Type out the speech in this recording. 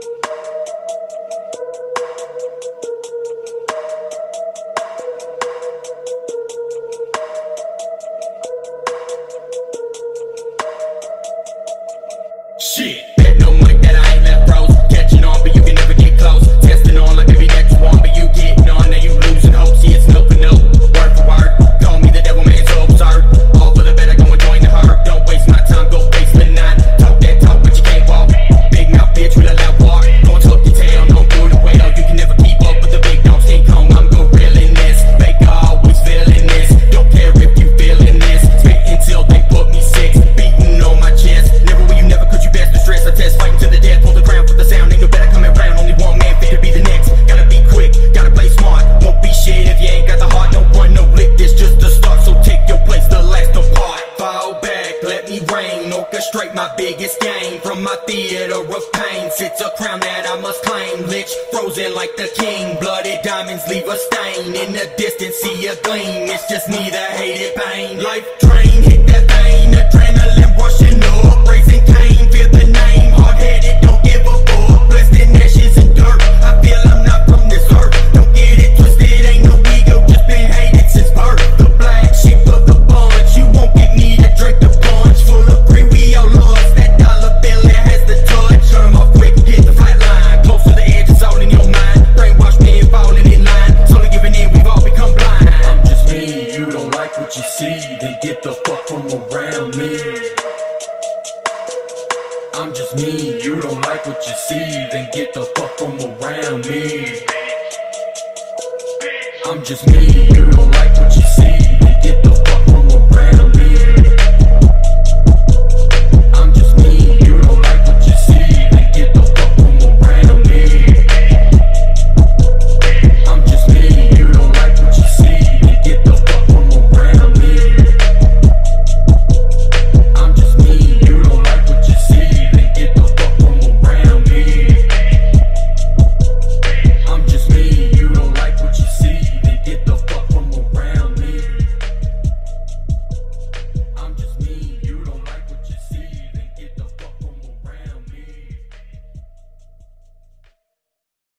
you biggest game. From my theater of pain. Sits a crown that I must claim. Lich frozen like the king. Blooded diamonds leave a stain. In the distance see a gleam. It's just me that hated pain. Life train hit that vein. Adrenaline rushing around me. I'm just me, you don't like what you see, then get the fuck from around me. I'm just me, you don't like what you see, then get the fuck